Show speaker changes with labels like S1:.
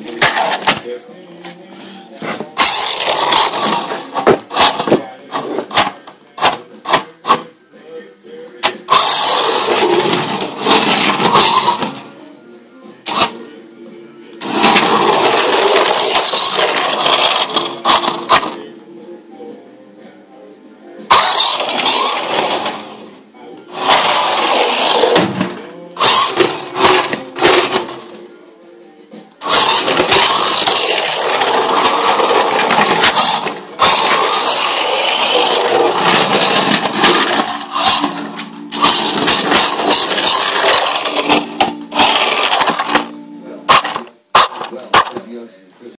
S1: Thank you. 嗯。